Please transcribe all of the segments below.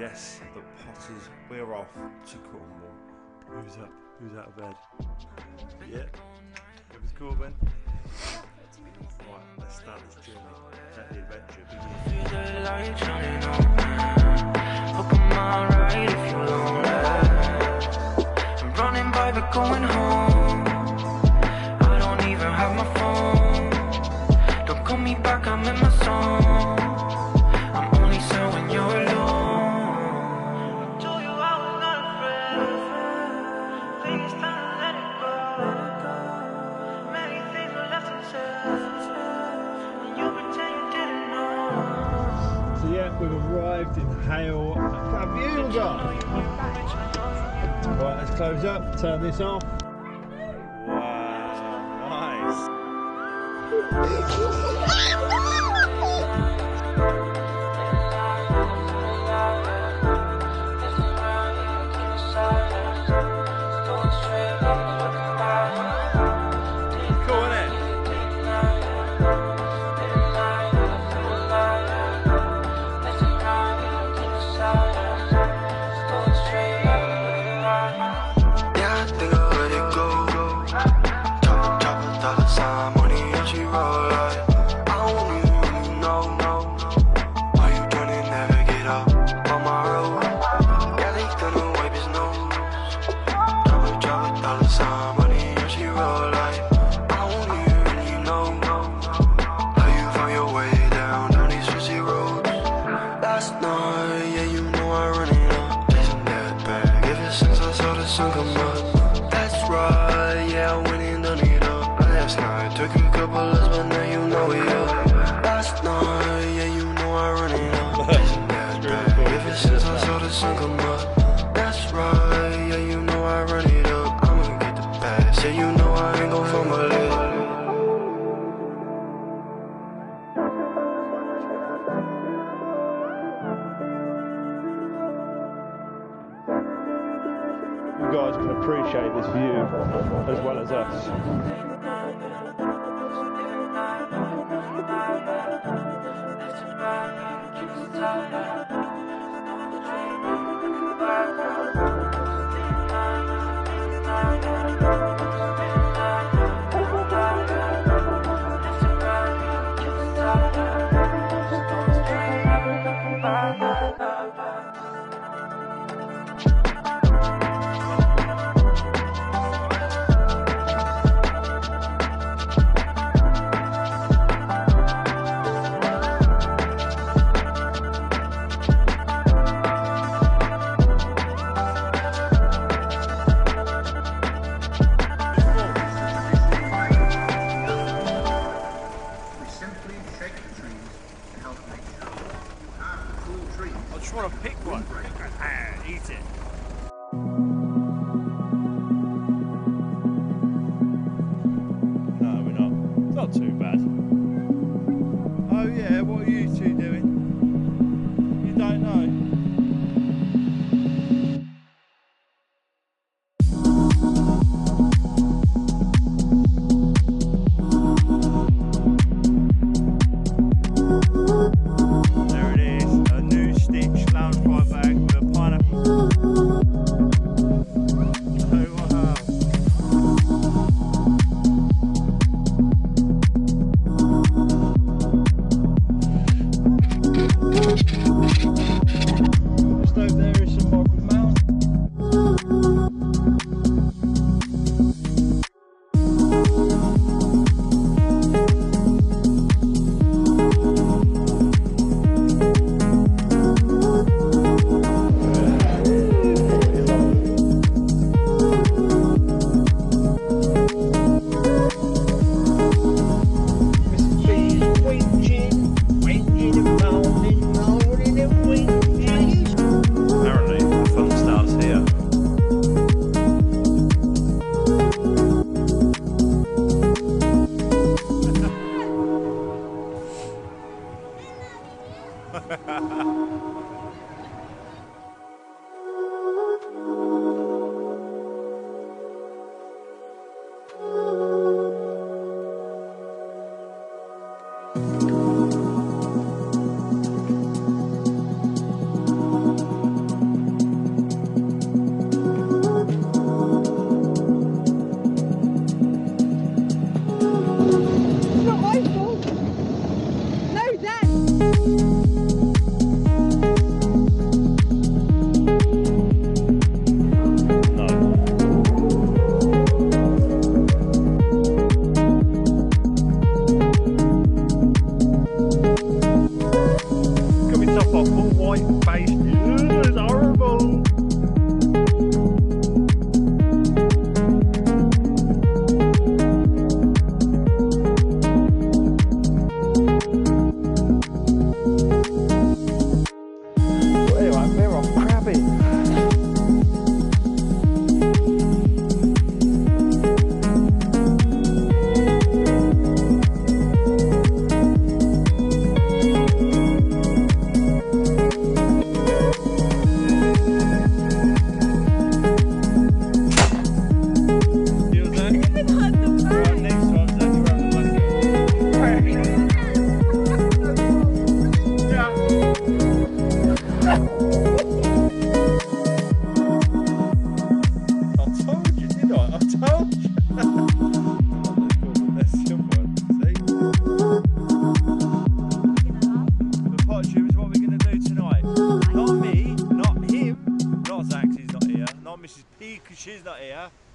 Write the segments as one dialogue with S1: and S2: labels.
S1: Yes, the Potters, we're off to Cornwall. Who's up? Who's out of bed? Yeah, it was cool. Right, let's start this journey. Let the adventure begin.
S2: Going home I don't even have my phone Don't call me back, I'm in my
S3: We've arrived in Hayle Cabuga. Right, let's close up, turn this off.
S1: Wow, nice.
S2: sunk
S3: alone guys can appreciate this view as well as us.
S1: just want to pick one. Ah, eat it. No, we're not. Not too bad. Oh yeah, what are you two doing? You don't know. Thank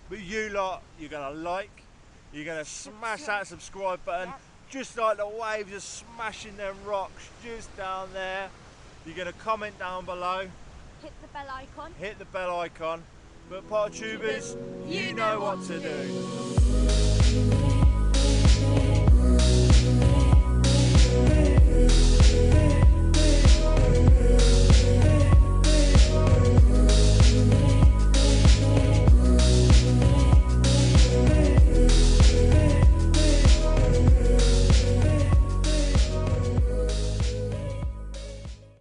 S1: But you lot, you're gonna like, you're gonna smash that subscribe button,
S4: Yep.
S1: just like the waves are smashing them rocks just down there. You're gonna comment down below,
S4: Hit the bell icon.
S1: hit the bell icon. But pot tubers, you know what to do.
S4: do.